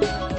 Bye.